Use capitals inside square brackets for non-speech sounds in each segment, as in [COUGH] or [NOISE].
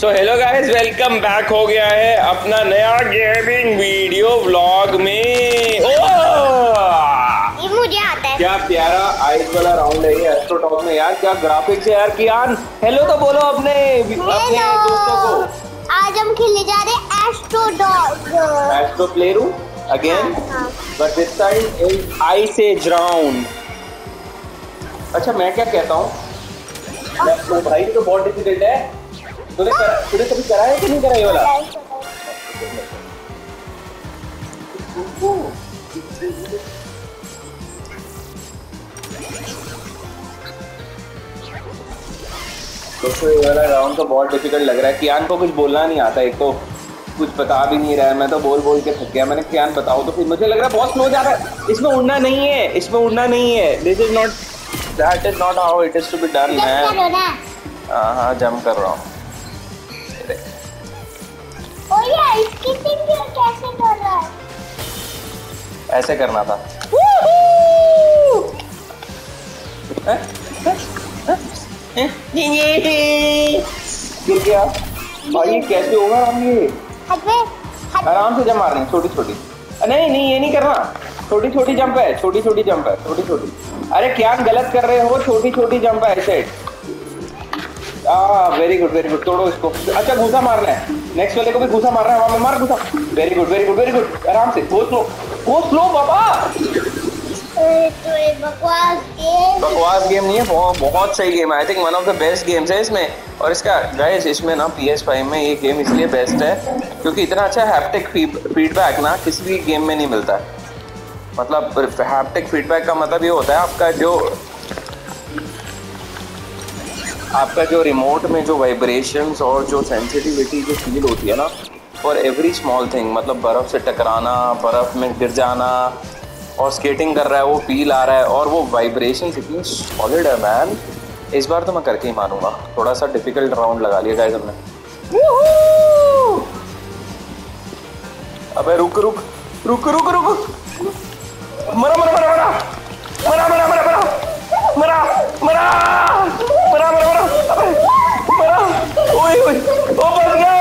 So hello guys welcome back हो गया है अपना नया गेमिंग वीडियो व्लॉग में ओ ये मुझे आता है। क्या प्यारा आइस वाला राउंड है ये एस्ट्रो टॉप में यार। क्या ग्राफिक्स है यार कियान। हेलो तो बोलो अपने अपने दोस्तों को। आज हम खेलने जा रहे हैं Astro dog Astro play room again but this time in ice age round अच्छा मैं क्या कहता हूँ? भाई तो बहुत डिफ़िकल्ट है। तूने कर, तूने कभी करा है कि नहीं करा ये वाला? दोस्तों ये वाला राउंड तो बहुत डिफ़िकल्ट लग रहा है। कियान को कुछ बोलना नहीं आता एक तो कुछ बता भी नहीं रहा है। मैं तो बोल बोल के थक गया। मैंने कियान बताओ तो फिर मुझे लग रहा है बहुत स्लो जा रहा है। इसमें उड़ना नहीं है इसमें उड़ना नहीं है। This is not that is not how it is to be done मैं करो ना। हाँ हाँ जम कर रहा हूँ। ऐसे करना था। गया भाई कैसे होगा हम ये आराम से जम मारनी छोटी छोटी। नहीं नहीं ये नहीं करना। छोटी छोटी जंप है छोटी छोटी जंप है छोटी छोटी। अरे क्या गलत कर रहे हो? छोटी छोटी जंप है ऐसे। वेरी गुड वेरी गुड तोड़ो इसको। अच्छा घूसा मारना है। नेक्स्ट वाले को भी घूसा है मार घूसा। Very good very good very good आराम से। स्लो स्लो बाबा। बकवास गेम नहीं है बहुत बहुत सही गेम है। I think one of the best games है इसमें। और इसका गाइस इसमें ना पी एस फाइव में ये गेम इसलिए बेस्ट है, क्योंकि इतना अच्छा हैप्टिक फीडबैक ना किसी भी गेम में नहीं मिलता। मतलब हैप्टिक फीडबैक का मतलब ये होता है, आपका जो आपका जो रिमोट में जो वाइब्रेशंस और जो सेंसिटिविटी जो फील होती है ना फॉर एवरी स्मॉल थिंग मतलब बर्फ़ से टकराना, बर्फ़ में गिर जाना, और स्केटिंग कर रहा है, वो फील आ रहा है, और वो वाइब्रेशन इतनी सॉलिड है मैन इस बार तो मैं करके ही मानूँगा। थोड़ा सा डिफ़िकल्ट राउंड लगा लिया गाइस हमने। अबे रुक रुक रुक रुक रुक। मरा मरा मरा मरा। मरा मरा मरा मरा। मरा मरा मरा मरा मरा मरा ओए ओए ओ बच गया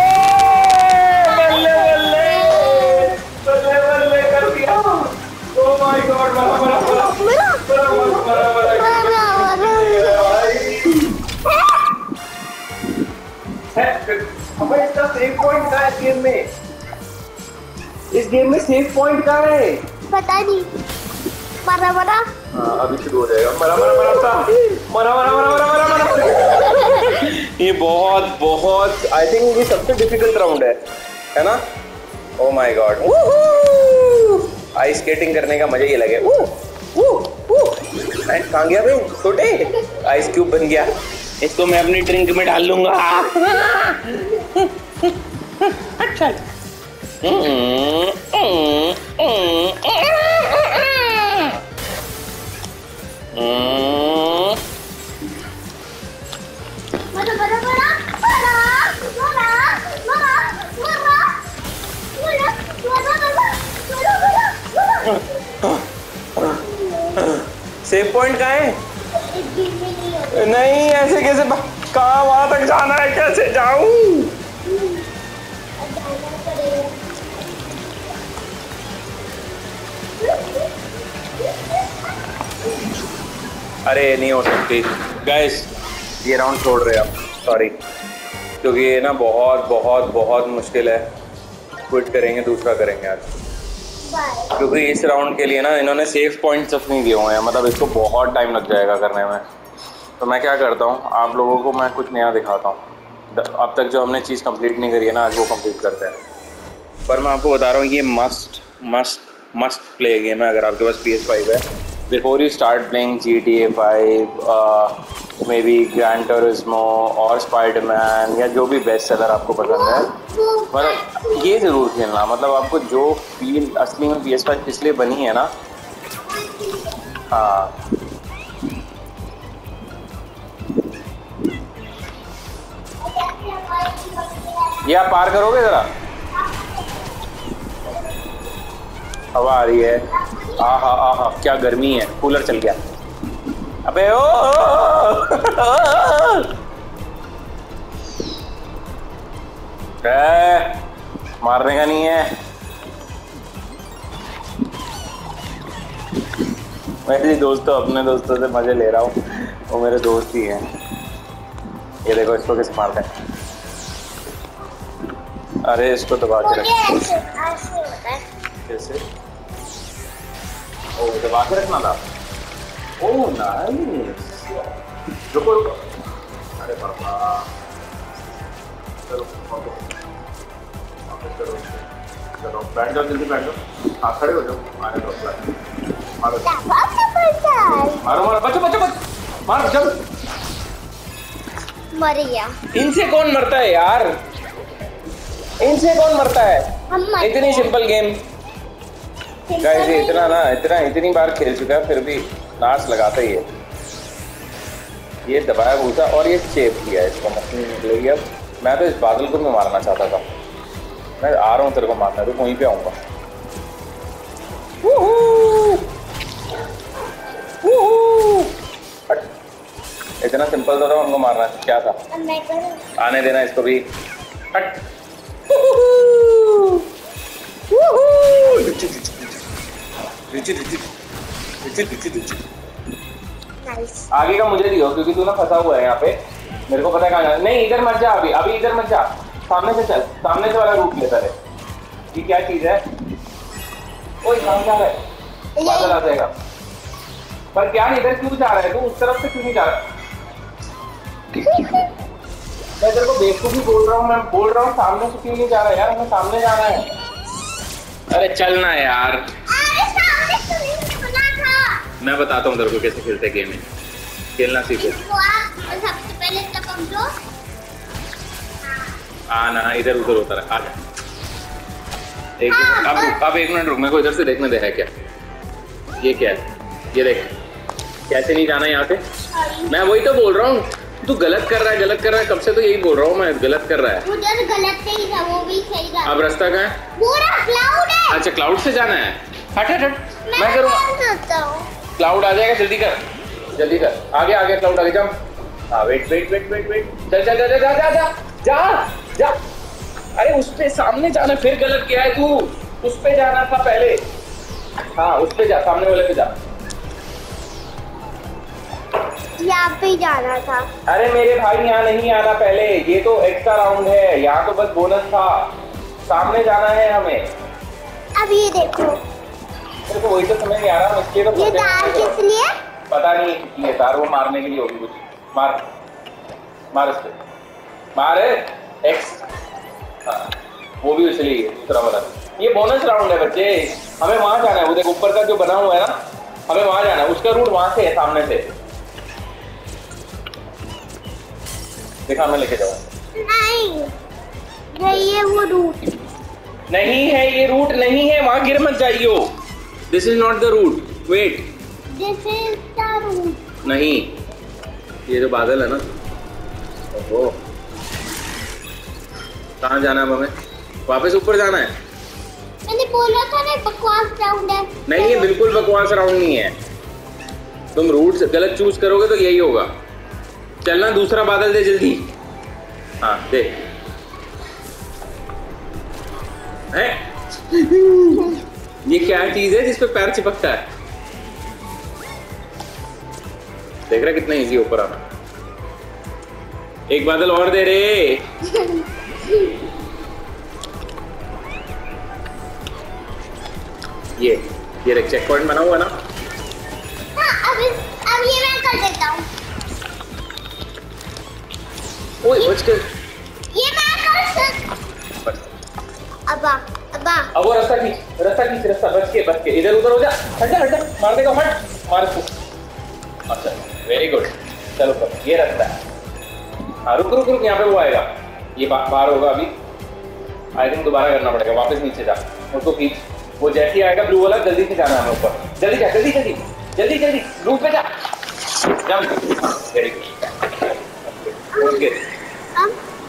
बल्ले बल्ले बल्ले बल्ले कर दिया ओ माय गॉड मरा मरा मरा मरा मरा मरा पॉइंट कहाँ है इस गेम में इस गेम में सेव पॉइंट कहाँ है पता नहीं मरा मरा। हाँ अभी शुरू हो जाएगा। मरा मरा मरा था मरा मरा मरा मरा मरा मरा। [LAUGHS] ये बहुत बहुत आई थिंक ये सबसे डिफ़िकल्ट राउंड है। है ना? Oh my God ice skating करने का मज़ा ही अलग है मैं कहाँ गया भाई? छोटे? आइस क्यूब बन गया। इसको मैं अपनी ड्रिंक में डाल लूँगा। [LAUGHS] अच्छा। सेव पॉइंट कहाँ है? नहीं ऐसे कैसे कहाँ वहाँ तक जाना है? कैसे जाऊँ? अरे, नहीं हो सकती। गाइस ये राउंड छोड़ रहे आप सॉरी क्योंकि ये ना बहुत बहुत बहुत मुश्किल है। क्विट करेंगे, दूसरा करेंगे आज। क्योंकि इस राउंड के लिए ना इन्होंने सेफ़ पॉइंट्स तक नहीं दिए हुए हैं। मतलब इसको बहुत टाइम लग जाएगा करने में। तो मैं क्या करता हूँ, आप लोगों को मैं कुछ नया दिखाता हूँ। अब तक जो हमने चीज़ कंप्लीट नहीं करी है ना, आज वो कंप्लीट करते हैं। पर मैं आपको बता रहा हूँ, ये must must must play game है। अगर आपके पास पी एस फाइव है start playing G T A five may be Gran Turismo और स्पाइडरमैन या जो भी बेस्ट सेलर आपको पसंद है मतलब ये ज़रूर खेलना। मतलब आपको जो फील असली में पी एस फाइव इसलिए बनी है ना। हाँ। ये आप पार करोगे ज़रा? हवा आ रही है। आहा आहा क्या गर्मी है। कूलर चल गया। अबे ओ, ओ, ओ, ओ, मारने का नहीं है। मैं भी दोस्तों अपने दोस्तों से मज़े ले रहा हूँ। वो मेरे दोस्त ही हैं। ये देखो इसको कैसे मारते हैं। अरे इसको दबा के रख। है। कैसे? ओ दबा के रखना था ओ नाइस रुको रुको अरे बाबा चलो वापस वापस करो चलो बैठ जाओ जल्दी बैठ जाओ हाँ खड़े हो जाओ. आने दो। मारो. मारो. मारो बचो बचो बचो. मारो चल. मर गया। इनसे कौन मरता है यार? इनसे कौन मरता है? इतनी सिंपल गेम गाइस ये इतना ना, इतना, इतनी बार खेल चुका है, फिर भी नाच लगाता ही है। ये दबाया भूसा और ये चेप किया इसको मछली निकलेगी अब मैं तो इस बादल को भी मारना चाहता था। मैं आ रहा हूँ तेरे को मारना तो वहीं पे आऊँगा। इतना सिंपल तो था उनको मारना क्या था? आने देना इसको भी। हट। वूहू! वूहू! रुचि, रुचि, रुचि, रुचि, रुचि। नाइस आगे का मुझे दियो क्योंकि तू ना फंसा हुआ है यहाँ पे। मेरे को पता है कहाँ जाना नहीं इधर मत जा अभी अभी इधर मत जा। सामने से चल सामने से वाला रूट लेता है ये क्या चीज़ है? ओए कहाँ जा रहा है? बादल आ जाएगा। पर क्या इधर क्यों जा रहा है? तू उस तरफ़ से क्यों नहीं जा रहा? मैं तेरे को बेवकूफ़ी बोल रहा हूँ मैं बोल रहा हूँ सामने से क्यों नहीं जा रहा यार? हमें सामने जाना है। अरे चलना यार। मैं बताता हूँ तेरे को कैसे खेलते गेम है खेलना सीखो। सबसे पहले तो हाँ ना इधर उधर होता रहा। आ जा। एक हाँ, अब अब एक मिनट रुक मेरे को इधर से देखने दे है क्या? ये क्या है? ये देख। कैसे नहीं जाना यहाँ से? मैं वही तो बोल रहा हूँ। तू गलत कर रहा है गलत कर रहा है। कब से तो यही बोल रहा हूँ मैं गलत कर रहा है। उधर गलत सही था वो भी सही था। अब रास्ता कहाँ है? पूरा क्लाउड है। अच्छा क्लाउड से जाना है। हट हट हट। मैं करूँगा क्लाउड आ जाएगा जल्दी कर। जल्दी कर। आगे आगे क्लाउड आगे जाओ हाँ wait wait wait wait wait चल चल चल जा जा जा। जा जा। अरे उस पे सामने जाना फिर गलत किया है तू। उस पे जाना था पहले। हाँ उस पे जा सामने वाले पे जा। यहाँ पे जाना था। अरे मेरे भाई यहाँ नहीं आना पहले। ये तो एक्स्ट्रा राउंड है। यहाँ तो बस बोनस था। सामने जाना है हमें। अब ये देखो। मेरे को वही तो समझ नहीं आ रहा इसलिए तो ये तार किस लिए? पता नहीं ये तार वो मारने के लिए होगी कुछ। मार। मार पे मार। एक्स हाँ। वो भी इसलिए दूसरा वाला ये बोनस राउंड है बच्चे। हमें वहाँ जाना है। वो देख ऊपर का जो बना हुआ है ना हमें वहाँ जाना है। उसका रूट वहाँ से है सामने से। दिखा मैं लेके जाऊँ। नहीं। नहीं ये वो रूट नहीं है ये रूट नहीं है। वहाँ गिर मत जाइयो। This is not the route wait this is the route नहीं. ये जो बादल है ना. ओहो. कहाँ जाना है हमें? वापस ऊपर जाना है? मैंने बोला था ना बकवास राउंड है. नहीं ये बिल्कुल बकवास राउंड नहीं है. तुम रूट गलत चूज़ करोगे तो यही होगा. चलना दूसरा बादल दे जल्दी. हाँ दे. है? ये क्या चीज़ है जिसपे पैर चिपकता है? देख रहा कितना इजी ऊपर आना। एक बादल और दे रे। ये ये देख चेक पॉइंट बना हुआ ना? हाँ अब इस- अब ये मैं कर देता हूँ। ओए बच गए। ये मैं कर सक बच अब आ, अब अब वो रास्ता खींच रास्ता खींच रास्ता बच के बच के। इधर उधर हो जा। हट जा हट जा। मार देगा हट मार इसको। अच्छा वेरी गुड चलो पर ये रास्ता है। हाँ रुक रुक रुक यहाँ पे वो आएगा। ये बा- बाहर होगा अभी। आई थिंक दोबारा करना पड़ेगा। वापस नीचे जा। उसको खींच। वो जैसे ही आएगा ब्लू वाला जल्दी से जाना है हमें ऊपर। जल्दी जा जल्दी जल्दी। जल्दी जल्दी। रूट पे जा। वेरी गुड ओके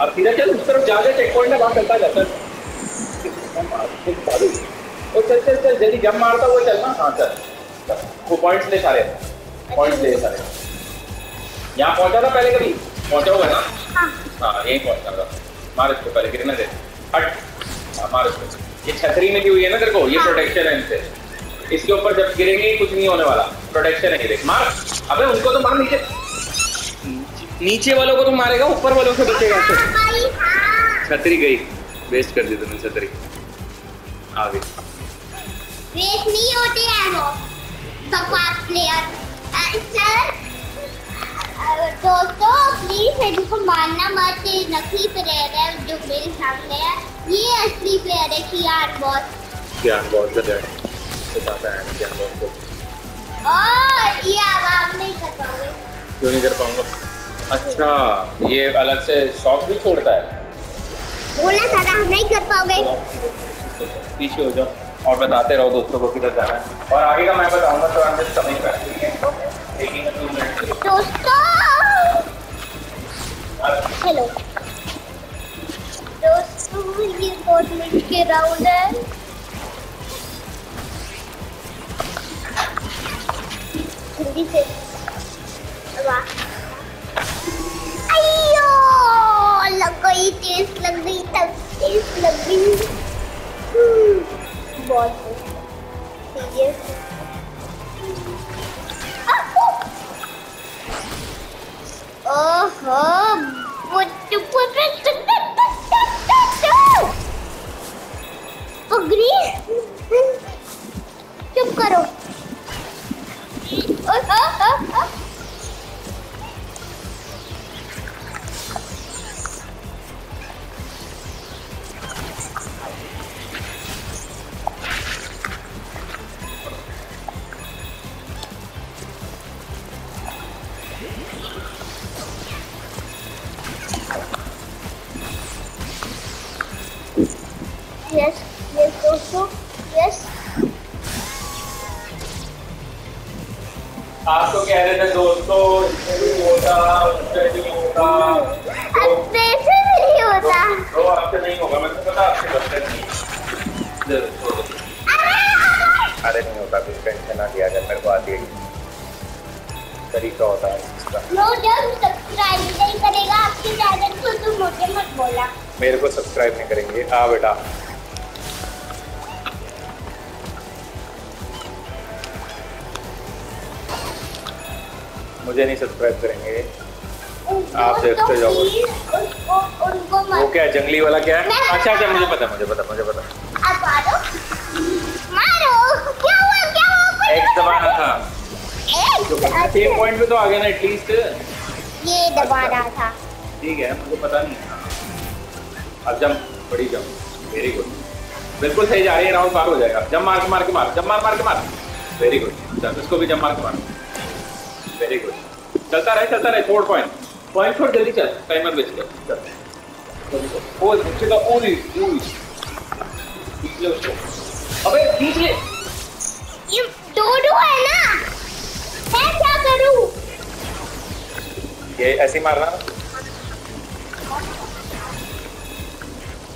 अब सीधा चल उस तरफ़ जा चेक पॉइंट है वहाँ चलता जा चल ओ चल चल चल जल्दी जब मारता हुआ चलना हाँ चल। चल। वो पॉइंट्स ले सारे। पॉइंट्स ले सारे। यहाँ पहुँचा था पहले कभी? पहुँचा हुआ है ना? हाँ हाँ यहीं पहुँचा था। मार इसको पहले गिरने दे हट। हमारे ये छतरी मिली हुई है ना तेरे को? ये हाँ। प्रोटेक्शन है इनसे। इसके ऊपर जब गिरेंगे कुछ नहीं होने वाला। प्रोटेक्शन है ये देख। मार। अबे उनको तो मार नीचे। नीचे वालों को तो मारेगा ऊपर वालों से बचेगा। हाँ हाँ। छतरी गई। वेस्ट कर दी तुमने छतरी। आ गई रेस नहीं होते हैं वो। बकवास प्लेयर। सर दोस्तों प्लीज़ इनको मारना मत नकली प्लेयर है जो मेरे सामने है। ये असली प्लेयर है कि यार बॉस। ज्ञान बहुत ज़्यादा है बताता है ज्ञान बहुत को। और ये आवाज़ नहीं कर पाओगे। क्यों नहीं कर पाऊँगा? अच्छा ये अलग से शॉक भी छोड़ता है। बोला था ना नहीं कर पाओगे। पीछे हो जाओ और बताते रहो दोस्तों को किधर जाना है। और आगे का मैं बताऊँगा तो अ 2 मिनट्स दोस्तों! हेलो दोस्तों, ये बहुत मिनट के राउंड है। जल्दी से। अयो लग गई टेस्ट लग गई तब टेस्ट लग गई। बहुत सीरियस ओहो पुट पुट मेरे को सब्सक्राइब नहीं करेंगे। हाँ बेटा। मुझे नहीं सब्सक्राइब करेंगे। आप देखते जाओ। वो क्या जंगली वाला क्या है? अच्छा अच्छा मुझे पता मुझे पता मुझे पता। अब मारो। मारो। क्या हुआ क्या हुआ? कुछ दबाना था। एक सेम पॉइंट पे तो आ गया ना एटलीस्ट ये दबाना था। ठीक है मुझे पता नहीं था। अब जम बड़ी जम। वेरी गुड बिल्कुल सही जा रही है राउंड पार हो जाएगा। जम मार के मार के मार जम मार मार के मार। वेरी गुड चल इसको भी जम मार के मार। वेरी गुड चलता रहे चलता रहे छोड़ पॉइंट पॉइंट छोड़ जल्दी चल। टाइमर वेस्ट कर चल। ओ खींच ले उसको अबे खींच ले ये डोडो है ना? मैं क्या करूँ? ये ऐसे मारना।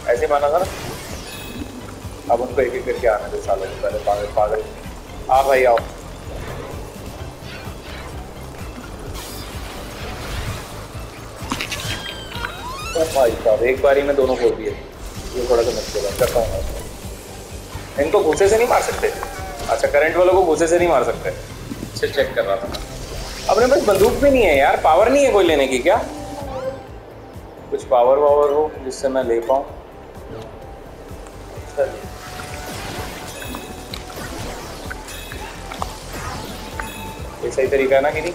ऐसे ही मारना था ना? अब उनको एक एक करके आने दो सालों पहले पागल पागल। आ भाई आओ। ओ भाई साहब एक बारी में दोनों खोल दिए। ये थोड़ा सा मुश्किल है करता हूँ इनको घुसे से नहीं मार सकते? अच्छा करंट वालों को घुसे से नहीं मार सकते? अच्छा चेक कर रहा था। अपने पास बंदूक भी नहीं है यार पावर नहीं है कोई लेने की क्या? कुछ पावर वावर हो जिससे मैं ले पाऊँ? सही तरीका है ना कि नहीं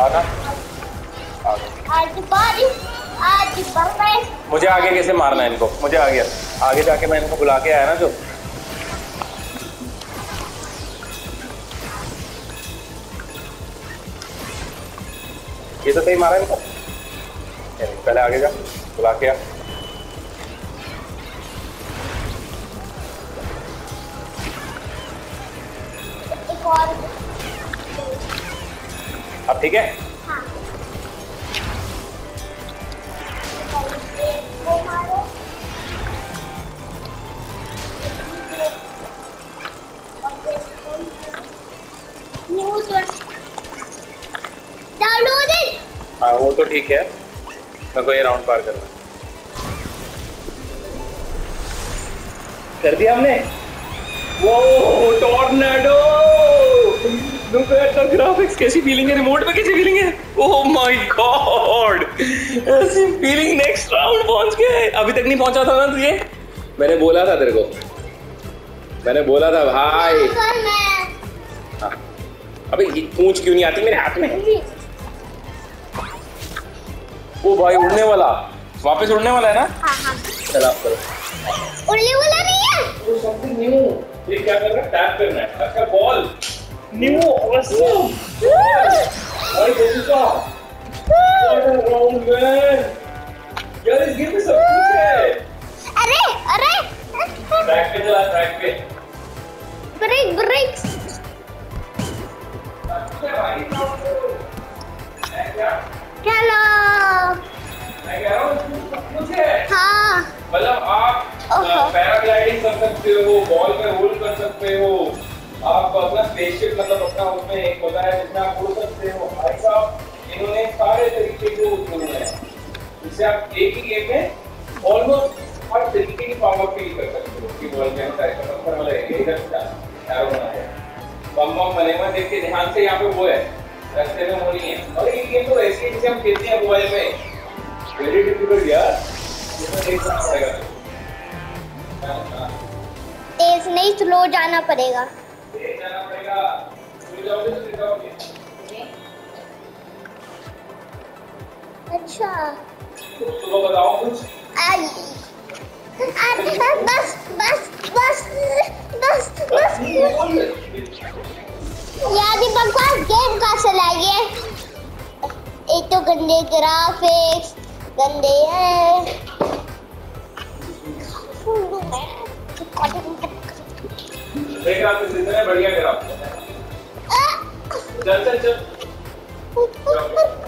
आना आज आज मुझे आगे कैसे मारना है इनको? मुझे आगे। आगे जाके मैं इनको बुला के आया ना जो। ये तो सही मारा इनको। पहले आगे जा बुला के आ। और अब ठीक है? हाँ वो तो ठीक है। मैं को ये राउंड पार करना कर दिया हमने? वो tornado look at the graphics कैसी फीलिंग है? रिमोट पे कैसी फीलिंग है? ओह माय गॉड ऐसी फीलिंग नेक्स्ट राउंड पहुँच गए। अभी तक नहीं पहुँचा था ना तुझे मैंने बोला था तेरे को। मैंने बोला था भाई। हाँ। अबे ये पूंछ क्यों नहीं आती मेरे हाथ में? ओ भाई उड़ने वाला। वापस उड़ने वाला है ना? हाँ हाँ। चल आप करो उड़ने वाला नहीं है? समथिंग न्यू ये क्या करना है? टैप करना है। अच्छा बॉल न्यू ऑसम भाई देखो व्हाट अ राउंड मैन यार इस गेम में सब कुछ है। अरे अरे ट्रैक पे चला ट्रैक पे ब्रेक ब्रेक चलो मैं कह रहा हूँ सब कुछ है हाँ मतलब आप पैराग्लाइडिंग कर सकते हो बॉल में रोल कर सकते हो। आप अपना स्पेसशिप मतलब अपना उसमें एक होता है जिसमें आप उड़ सकते हो भाई साहब इन्होंने सारे तरीके के चुने हैं। जिससे आप एक ही गेम में ऑलमोस्ट हर तरीके की पावर फील कर सकते हो कि बॉल में होता है पत्थर वाला है इधर एरो बना है बम बम बने हुए देख के ध्यान से यहाँ पे वो है रास्ते में नहीं है। और ये गेम तो ऐसी है जिसे हम खेलते हैं मोबाइल में। वेरी डिफ़िकल्ट यार। हाँ, तेज नहीं स्लो जाना पड़ेगा। अच्छा। तो बताओ कुछ आई बस बस बस बस बस। यार ये बकवास गेम का चलाइए एक तो गंदे ग्राफिक्स गंदे है। देख रहा तो बढ़िया करा चल चल चल। [LAUGHS]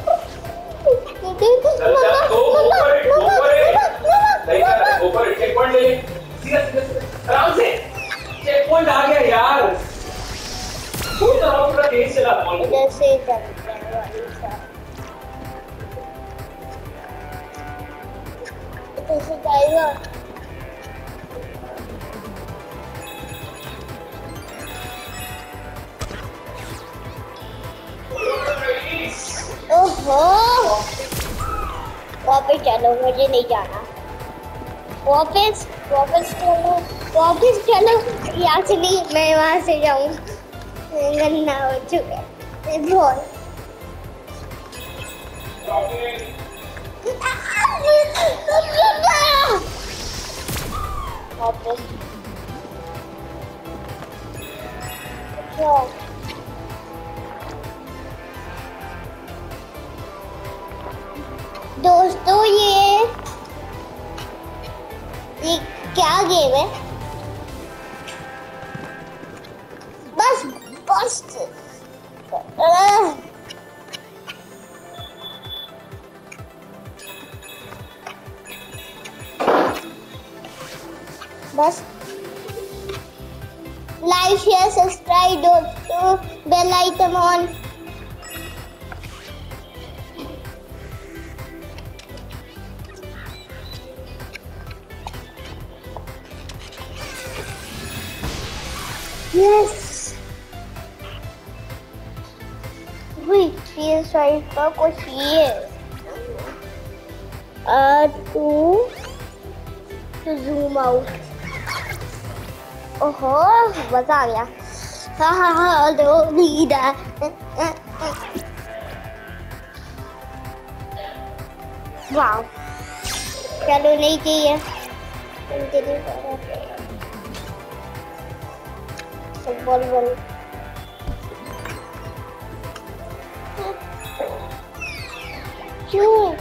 वापस चलो, यहाँ से नहीं, मैं वहाँ से जाऊँ। गंदा हो चुका अच्छा दोस्तों, ये ये क्या गेम है? बस बस अह, बस लाइक शेयर सब्सक्राइब दोस्तों bell icon on yes PS five का कुछ ये टू जूम आउट ओहो मज़ा आ गया हाँ हाँ हाँ दो लीडा वाह चलो नहीं चाहिए कंटिन्यू करो सब बोल बोल क्यों?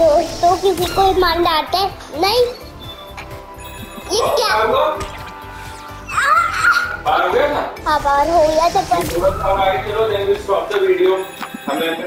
दोस्तों किसी को मान डांटे नहीं। ना हाँ गया वीडियो हमें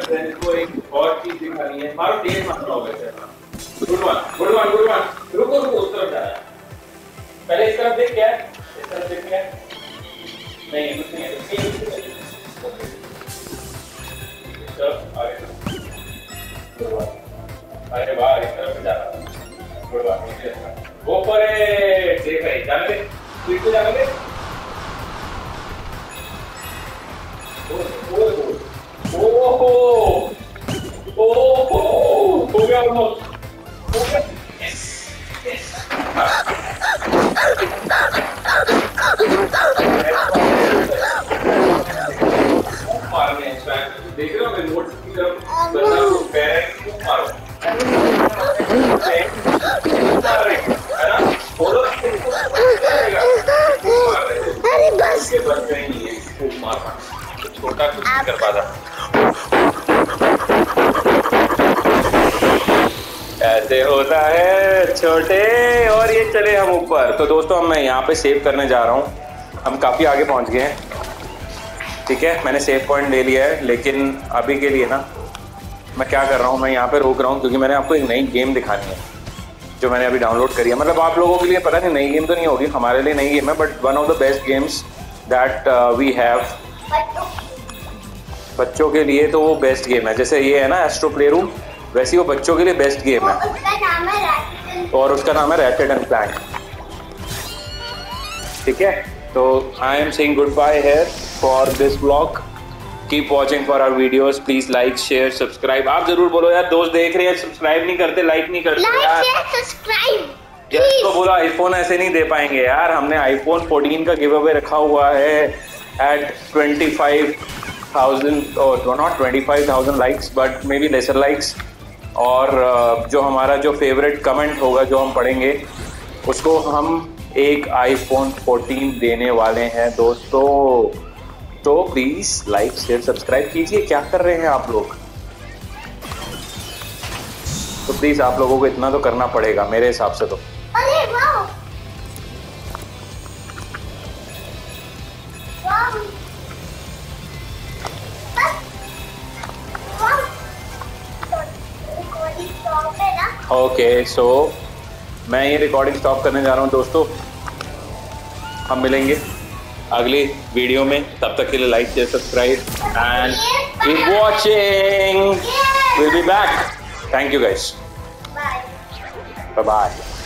देख रहे हो मैं नोट्स की तरफ़ को मारो? अरे बस। में नहीं है खूब मारना। छोटा कुछ नहीं कर पाता। ऐसे होता है छोटे और ये चले हम ऊपर। तो दोस्तों हम मैं यहाँ पे सेव करने जा रहा हूँ। हम काफ़ी आगे पहुँच गए हैं। ठीक है मैंने सेव पॉइंट ले लिया है लेकिन अभी के लिए ना मैं क्या कर रहा हूँ मैं यहाँ पे रोक रहा हूँ क्योंकि मैंने आपको एक नई गेम दिखानी है जो मैंने अभी डाउनलोड करी है। मतलब आप लोगों के लिए पता नहीं नई गेम तो नहीं होगी हमारे लिए नई गेम है but one of the best games that we have बच्चों के। लिए तो वो बेस्ट गेम है। जैसे ये है ना एस्ट्रो प्ले रूम वैसे वो बच्चों के लिए बेस्ट गेम है। और उसका नाम है रैकेट एंड प्लैंक ठीक है तो I am saying goodbye here for this blog keep watching for our videos please like share subscribe आप ज़रूर बोलो यार दोस्त देख रहे हैं सब्सक्राइब नहीं करते लाइक नहीं करते लाइक यार। सब्सक्राइब यार तो बोला आईफोन ऐसे नहीं दे पाएँगे यार। हमने आईफोन 14 का गिव अवे रखा हुआ है एट 25,000 और not 25,000 likes but may be lesser likes और uh, जो हमारा जो फेवरेट कमेंट होगा जो हम पढ़ेंगे उसको हम एक आईफोन 14 देने वाले हैं दोस्तों। तो प्लीज़ लाइक शेयर सब्सक्राइब कीजिए। क्या कर रहे हैं आप लोग? तो प्लीज़ आप लोगों को इतना तो करना पड़ेगा मेरे हिसाब से तो। अरे रिकॉर्डिंग स्टॉप ओके सो मैं ये रिकॉर्डिंग स्टॉप करने जा रहा हूँ दोस्तों। हम मिलेंगे। अगली वीडियो में। तब तक के लिए like share subscribe and keep watching will be back thank you guys bye bye bye